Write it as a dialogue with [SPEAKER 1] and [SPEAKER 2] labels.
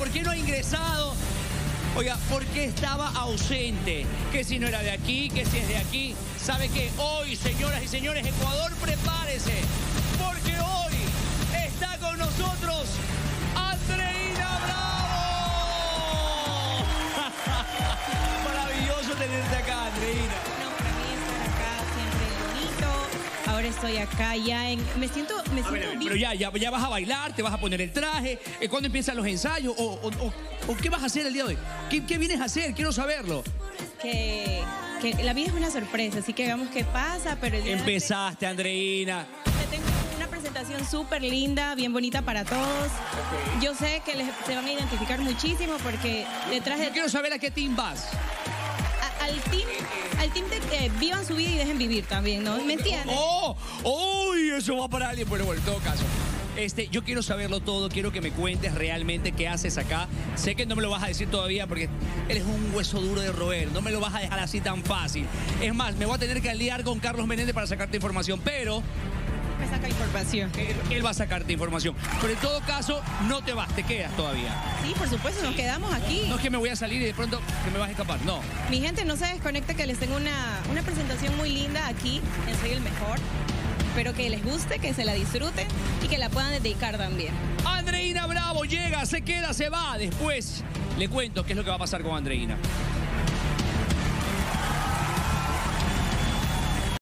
[SPEAKER 1] ¿Por qué no ha ingresado? Oiga, ¿por qué estaba ausente? Que si no era de aquí, que si es de aquí. ¿Sabe que Hoy, señoras y señores, Ecuador, prepárese.
[SPEAKER 2] Ahora estoy acá ya en... Me siento, me
[SPEAKER 1] A
[SPEAKER 2] siento
[SPEAKER 1] ver, a ver,
[SPEAKER 2] bien.
[SPEAKER 1] pero ya, ya, ya vas a bailar, te vas a poner el traje. eh, ¿Cuándo empiezan los ensayos? ¿O, o- o- o qué vas a hacer el día de hoy? ¿Qué, qué vienes a hacer? Quiero saberlo.
[SPEAKER 2] Que, que la vida es una sorpresa, así que veamos qué pasa, pero día de
[SPEAKER 1] Empezaste, Andreina.
[SPEAKER 2] te- tengo una presentación súper linda, bien bonita para todos. Yo sé que les, se van a identificar muchísimo porque detrás de
[SPEAKER 1] Yo quiero saber a qué team vas.
[SPEAKER 2] Al team, al team de que vivan su vida y dejen vivir también, ¿no? ¿Me entiendes?
[SPEAKER 1] ¡Oh! ¡Uy! Eso va para alguien. Bueno, bueno, en todo caso. Este, yo quiero saberlo todo, quiero que me cuentes realmente qué haces acá. Sé que no me lo vas a decir todavía porque eres un hueso duro de roer, no me lo vas a dejar así tan fácil. Es más, me voy a tener que aliar con Carlos Menéndez para sacarte información, pero
[SPEAKER 2] saca información.
[SPEAKER 1] él, él va a sacarte información. Pero en todo caso, no te vas, te quedas todavía.
[SPEAKER 2] Sí, por supuesto, nos quedamos aquí.
[SPEAKER 1] No es que me voy a salir y de pronto que me vas a escapar, no.
[SPEAKER 2] Mi gente, no se desconecte que les tengo una, una presentación muy linda aquí en Soy el Mejor. Espero que les guste, que se la disfruten y que la puedan dedicar también.
[SPEAKER 1] Andreina Bravo llega, se queda, se va. Después le cuento qué es lo que va a pasar con Andreina.